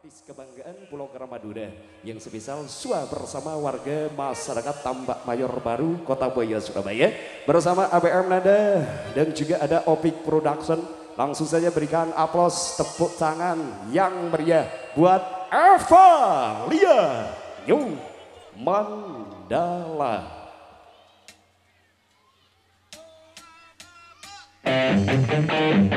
Artis kebanggaan Pulau Karamaduda yang sebesar Sua bersama warga masyarakat Tambak Mayor Baru Kota Boya Surabaya. Bersama ABM Nada dan juga ada Opik Production. Langsung saja berikan aplaus tepuk tangan yang meriah buat Eva Lia New Mandala. Thank you.